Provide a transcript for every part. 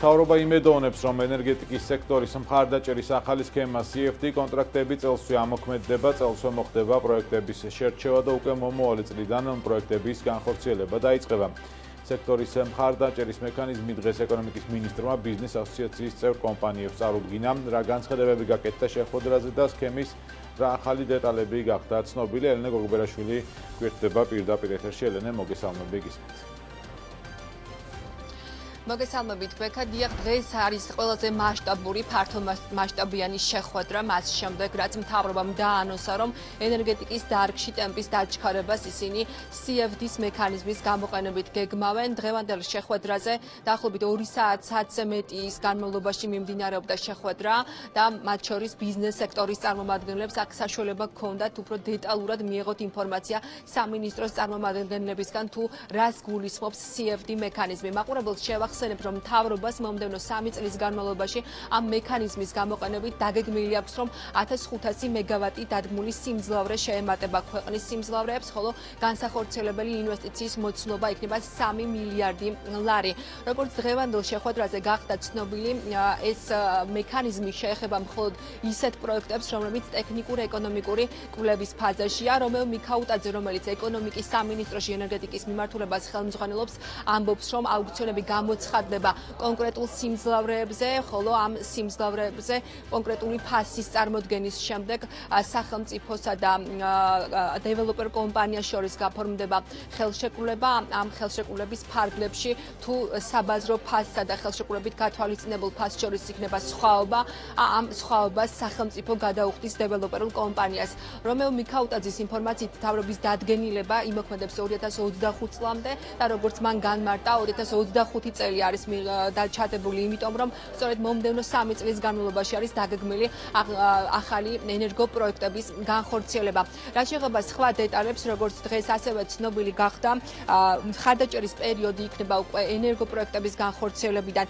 თავრობა იმედოვნებს, რომ ენერგეტიკის სექტორის მხარდაჭერის ახალი სქემა CFD კონტრაქტები წელსვე ამოქმედდება, წელსვე მოხდება პროექტების შერჩევა და უკვე მომავალი წლიდან პროექტების განხორციელება დაიწყება. სექტორის მხარდაჭერის მექანიზმი დღეს ეკონომიკის მინისტრმა ბიზნეს ასოციაციის წევრ კომპანიებს წარუდგინა, რა განცხადებები გაკეთდა შეხვედრაზე და სქემის რა ახალი დეტალები გახდა ცნობილი. ელენე გოგბერაშვილი გვერდება პირდაპირ ეთერში. ელენე, მოგესალმები გისმენთ. მოგესალმებით ბექა დიახ დღეს არის ყველაზე მასშტაბური ფართო მასშტაბიანი შეხვედრა მას შემდეგ რაც მთავრობამ დაანონსა რომ ენერგეტიკის დარგში ტემპის დაჩქარებას ისინი CFD-ს მექანიზმის გამოყენებით გეგმავენ. დღევანდელ შეხვედრაზე დაახლოებით 2 საათზე მეტის განმავლობაში მიმდინარეობდა შეხვედრა და მათ შორის ბიზნეს სექტორის წარმომადგენლებს აქ საშუალება ჰქონდათ უფრო დეტალურად მიეღოთ ინფორმაცია სამინისტროს წარმომადგენლებისგან თუ რას გულისხმობს CFD მექანიზმი. მაყურებელს შევახ ახსენებ, რომ მთავრობას მომდევნო 3 წლის განმავლობაში ამ მექანიზმის გამოყენებით დაგეგმილი აქვს, რომ 1500 მეგავატი დადგმული სიმძლავრე შეემატება ქვეყნის სიმძლავრეებს, ხოლო განსახორციელებელი ინვესტიციის მოცულობა იქნება 3 მილიარდი ლარი. როგორც დღევანდელ შეხვედრაზე გახდა ცნობილი, ეს მექანიზმი შეეხება მხოლოდ ისეთ პროექტებს, რომლებიც ტექნიკურ-ეკონომიკური კვლევის ფაზაშია, რომელ მიქაუტაძე, რომელიც ეკონომიკის სამინისტროში ენერგეტიკის მიმართულებას ხელმძღვანელობს, ამბობს, რომ აუქციონები გამოცხადდა ცხადდება კონკრეტულ სიმძლავრეებზე, ხოლო ამ სიმძლავრეებზე კონკრეტული ფასის წარმოქმნის შემდეგ სახელმწიფოსა და დეველოპერ კომპანიას შორის გაფორმდება ხელშეკრულება ამ ხელშეკრულების ფარგლებში თუ საბაზრო ფასსა და ხელშეკრულებით გათვალისწინებულ ფასს შორის იქნება სხვაობა, ამ სხვაობას სახელმწიფო გადაუხდის დეველოპერულ კომპანიას. რომელ მიქაუტაძის ინფორმაციით თავრობის დადგენილება იმოქმედებს 2025 წლამდე და როგორც მან განმარტა 2025 წელი წელი არის დაჩადებული, იმიტომ რომ სწორედ მომდევნო 3 წლის განმავლობაში არის დაგეგმილი ახალი ენერგო პროექტების განხორციელება. რა შეეხება სხვა დეტალებს, როგორც დღეს ასევე ცნობილი გახდა, ხარდაჭერის პერიოდი იქნება უკვე ენერგო პროექტების განხორციელებიდან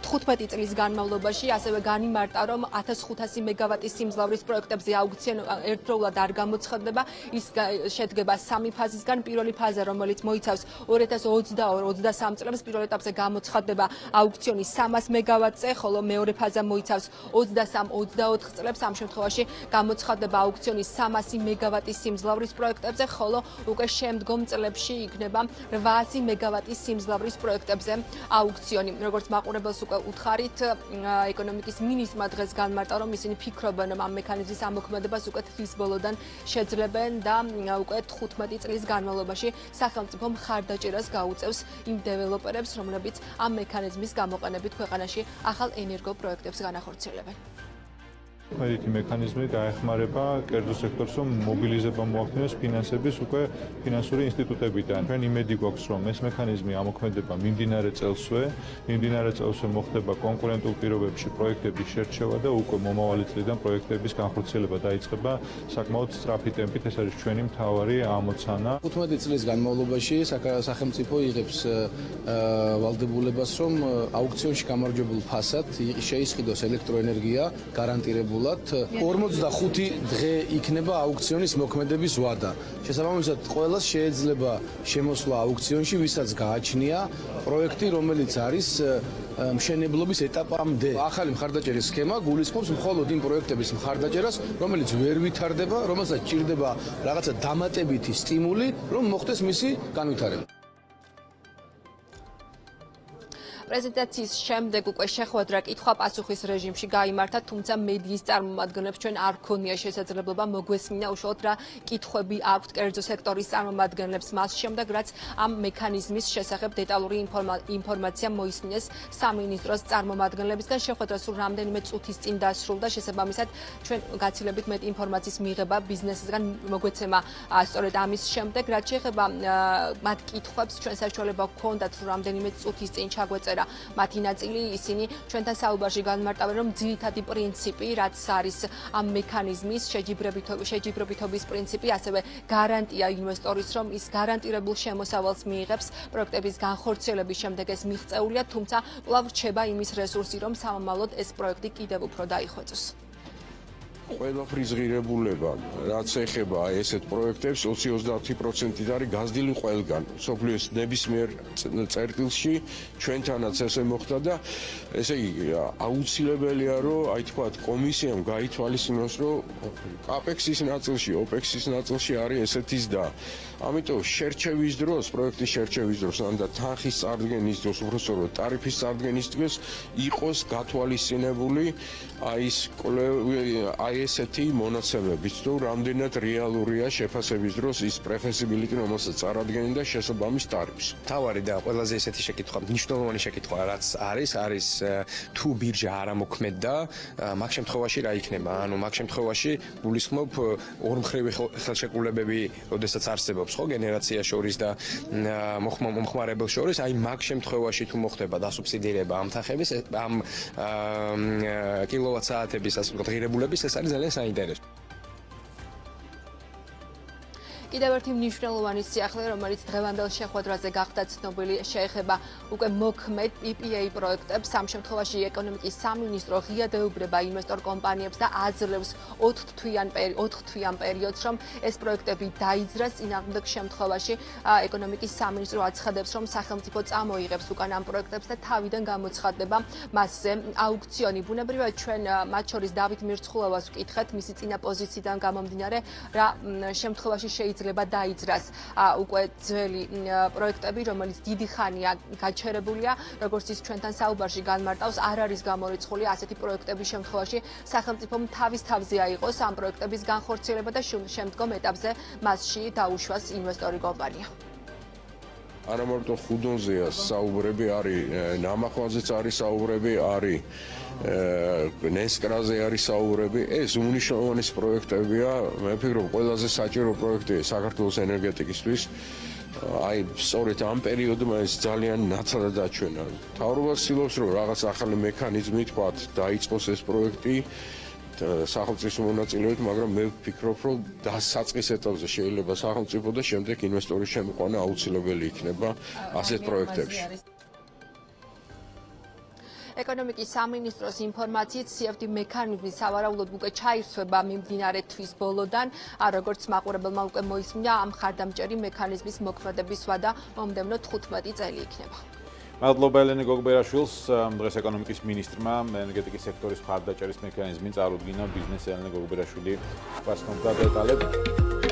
15 წლის განმავლობაში, ასევე განიმარტა, რომ 1500 მეგავატის სიმძლავრის პროექტებზე აუქციონი ერთდროულად არ გამოცხადდება, ის შედგება სამი ფაზისგან. პირველი ფაზა, რომელიც მოიცავს 2022-23 წლებს, პირველ ეტაპზე გამოცხადდება აუქციონი 300 მეგავატზე, ხოლო მეორე ფაზა მოიცავს 23-24 წლებს. ამ შემთხვევაში გამოცხადდება აუქციონი 300 მეგავატის სიმძლავრის პროექტებზე, ხოლო უკვე შემდგომ წლებში იქნება 800 მეგავატის სიმძლავრის პროექტებზე აუქციონი. როგორც მაყურებელს უკვე უთხარით, ეკონომიკის მინისტრმა დღეს განმარტა, რომ ისინი ფიქრობენ, რომ ამ მექანიზმის ამოქმედებას უკვე თვის ბოლოდან შეძლებენ და უკვე 15 წლის განმავლობაში სახელმწიფო მხარდაჭერას გაუწევს იმ დეველოპერებს, რომლებიც რომლებიც ამ მექანიზმის გამოყენებით ქვეყანაში ახალ ენერგო პროექტებს განახორციელებენ. ერთი მექანიზმი დაეხმარება კერძო სექტორს, რომ მობილიზება მოახდინოს ფინანსების უკვე ფინანსური ინსტიტუტებიდან. ჩვენ იმედი გვაქვს, რომ ეს მექანიზმი ამოქმედება მიმდინარე წელსვე, მიმდინარე წელსვე მოხდება კონკურენტულ პირობებში პროექტების შერჩევა და უკვე მომავალი წლიდან პროექტების განხორციელება დაიწყება საკმაოდ სწრაფი ტემპით. ეს არის ჩვენი მთავარი ამოცანა. 15 წლის განმავლობაში სახელმწიფო იღებს ვალდებულებას, რომ აუქციონში გამარჯვებულ ფასად შეისყიდოს ელექტროენერგია გარანტირებულ შესაძლებლად 45 დღე იქნება აუქციონის მოქმედების ვადა. შესაბამისად, ყოველას შეიძლება შემოსვლა აუქციონში, ვისაც გააჩნია პროექტი, რომელიც არის მშენებლობის ეტაპამდე. ახალი მხარდაჭერის სქემა გულისხმობს მხოლოდ იმ პროექტების მხარდაჭერას, რომელიც ვერ ვითარდება, რომელსაც ჭირდება რაღაცა დამატებითი სტიმული, რომ მოხდეს მისი განვითარება. პრეზენტაციის შემდეგ უკვე შეხვედრა კითხვა-პასუხის რეჟიმში გამართა, თუმცა მედიის წარმომადგენლებს ჩვენ არ ქონია შესაძლებლობა მოგვესმინა უშუალოდ რა კითხვები აქვთ კერძო სექტორის წარმომადგენლებს მას შემდეგ, რაც ამ მექანიზმის შესახებ დეტალური ინფორმაცია მოისმინეს სამინისტროს წარმომადგენლებისგან. შეხვედრა სულ რამდენიმე წუთის წინ დასრულდა, შესაბამისად ჩვენ გაცილებით მეტ ინფორმაციის მიღება ბიზნესისგან მოგვეცემა სწორედ ამის შემდეგ, რაც შეეხება მათ კითხვებს, ჩვენ საშუალება გქონდათ რამდენიმე წუთის წინ ჩაგვეწერა და მათი ნაწილი ისინი ჩვენთან საუბარში განმარტავენ რომ ძირითადი პრინციპი რაც არის ამ მექანიზმის შეჯიბრებითობის პრინციპი ასევე გარანტია ინვესტორის რომ ის გარანტირებულ შემოსავალს მიიღებს პროექტების განხორციელების შემდეგ ეს მიღწეულია თუმცა კვლავ რჩება იმის რესურსი რომ სამომავლოდ ეს პროექტი კიდევ უფრო დაიხვეწოს ყველაფრის ღირებულება, რაც ეხება ესეთ პროექტებს 20-30%-ით არის გაზრდილი ყველგან. სოფლიოს ნებისმიერ წერტილში ჩვენთანაც ესე მოხდა და ესე იგი აუცილებელია რომ აი თქვა კომისიამ გაითვალისწინოს რომ კაპექსის ნაწილში, ოპექსის ნაწილში არის ესეთის და ამიტომ შერჩევის დროს, პროექტის შერჩევის დროს, ან და თანხის წარდგენის დროს, უბრალოდ ტარიფის წარდგენის დროს იყოს გათვალისწინებული აი ეს აი ესეთი მონაცემებით, თუ რამდენად რეალურია შეფასების დროს ის პრეფესიბილიტი, რომელსაც წარადგენენ და შესაბამის ტარიფს. თავარი და ყველაზე ესეთი შეკითხვა, მნიშვნელოვანი შეკითხვა, რაც არის, არის თუ ბირჟა არ ამოქმედდა, მაგ შემთხვევაში რა იქნება? ანუ მაგ შემთხვევაში გულისხმობ ორმხრივი ხელშეკრულებები, ოდესაც არსებობს ხო გენერაცია შორის და მომხმარებელ შორის, აი მაგ შემთხვევაში თუ მოხდება დასუბსიდირება ამ თანხების ამ კილოვატ საათების ასე ვთქვათ ღირებულების ეს არის ძალიან საინტერესო. კიდევ ერთი მნიშვნელოვანი სიახლე, რომელიც დღევანდელ შეხვედრაზე გახდა ცნობილი, შეეხება უკვე მოქმედ PPA პროექტებს. ამ შემთხვევაში ეკონომიკის სამინისტრო ღიადეუბრება ინვესტორ კომპანიებს და აძლევს 4 თვიან 4 თვიან პერიოდს, რომ ეს პროექტები დაიძრას. წინააღმდეგ შემთხვევაში ეკონომიკის სამინისტრო აცხადებს, რომ სახელმწიფო წამოიღებს უკან ამ პროექტებს და თავიდან გამოცხადდება მასზე აუქციონი. ბუნებრივად ჩვენ მათ შორის დავით მირცხულოვას ვკითხეთ მისი წინა პოზიციიდან გამომდინარე, რა შემთხვევაში შეიძლება შეიძლება დაიძრას უკვე ძველი პროექტები, რომელიც დიდი ხანია გაჩერებულია, როგორც ის ჩვენთან საუბარში განმარტავს, არ არის გამორიცხული ასეთი პროექტების შემთხვევაში სახელმწიფომ თავის თავზე აიღოს ამ პროექტების განხორციელება და შემდგომ ეტაპზე მასში დაუშვას ინვესტორი კომპანია. არა მარტო ხუდონზეა საუბრები არის, ნამახვაზეც არის საუბრები არის. ნესკრაზე არის საუბრები. ეს უნიშნავანის პროექტებია. მე ვფიქრობ, ყველაზე საჭირო პროექტია საქართველოს ენერგეტიკისთვის. აი, სწორედ ამ პერიოდმა ეს ძალიან ნაცადად დაჩვენა. თავრობა ცდილობს, რომ რაღაც ახალი მექანიზმი თქვა, დაიწყოს ეს პროექტი. სახელმწიფოს მონაწილეობით, მაგრამ მე ვფიქრობ, რომ დასაწყის ეტაპზე შეიძლება სახელმწიფო და შემდეგ ინვესტორის შემოყვანა აუცილებელი იქნება ასეთ პროექტებში. ეკონომიკის სამინისტროს ინფორმაციით CFD მექანიზმი სავარაუდოდ უკვე ჩაირთვება მიმდინარე თვის ბოლოდან, როგორც მაყურებელმა უკვე მოისმინა, ამ ხარდამჭერი მექანიზმის მოქმედების ვადა მომდევნო 15 წელი იქნება. მადლობა ელენე გოგბერაშვილს, დღეს ეკონომიკის მინისტრმა ენერგეტიკის სექტორის ხარდაჭერის მექანიზმი წარუდგინა ბიზნეს ელენე გოგბერაშვილი პასკონდა დეტალები.